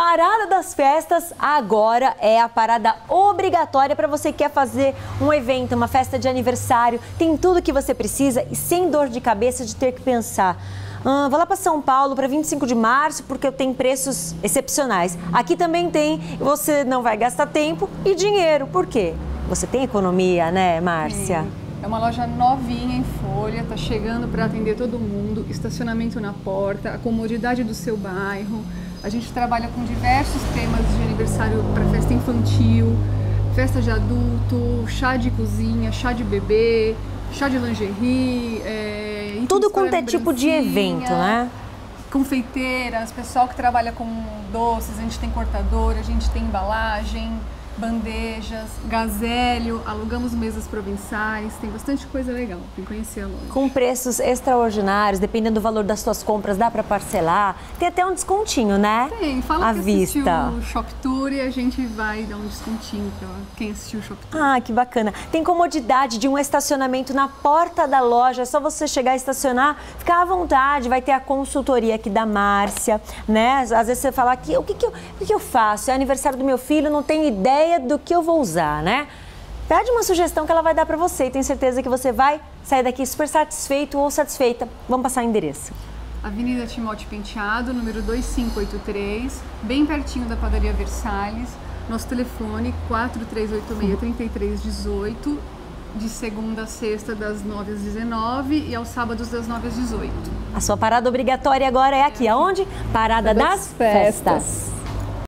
Parada das festas agora é a parada obrigatória para você que quer fazer um evento, uma festa de aniversário. Tem tudo que você precisa e sem dor de cabeça de ter que pensar. Vou lá para São Paulo para 25 de março porque eu tenho preços excepcionais. Aqui também tem, você não vai gastar tempo e dinheiro. Por quê? Você tem economia, né, Márcia? É uma loja novinha em folha, tá chegando para atender todo mundo, estacionamento na porta, a comodidade do seu bairro. A gente trabalha com diversos temas de aniversário para festa infantil, festa de adulto, chá de cozinha, chá de bebê, chá de lingerie. É, Tudo quanto é tipo de evento, né? Confeiteiras, pessoal que trabalha com doces, a gente tem cortadora, a gente tem embalagem bandejas, gazélio, alugamos mesas provençais, tem bastante coisa legal, tem que conhecer a loja. Com preços extraordinários, dependendo do valor das suas compras, dá para parcelar. Tem até um descontinho, né? Tem, fala à que vista. o Shop Tour e a gente vai dar um descontinho para quem assistiu o Shop Tour. Ah, que bacana. Tem comodidade de um estacionamento na porta da loja, é só você chegar e estacionar, ficar à vontade, vai ter a consultoria aqui da Márcia, né? Às vezes você fala aqui, o que, que, eu, o que, que eu faço? É aniversário do meu filho, não tenho ideia ideia do que eu vou usar, né? Pede uma sugestão que ela vai dar para você e tenho certeza que você vai sair daqui super satisfeito ou satisfeita. Vamos passar o endereço. Avenida Timóteo Penteado, número 2583, bem pertinho da padaria Versalhes. Nosso telefone 4386-3318, de segunda a sexta, das 9 às 19 e aos sábados, das 9 às 18. A sua parada obrigatória agora é aqui, aonde? Parada das, das festas. festas.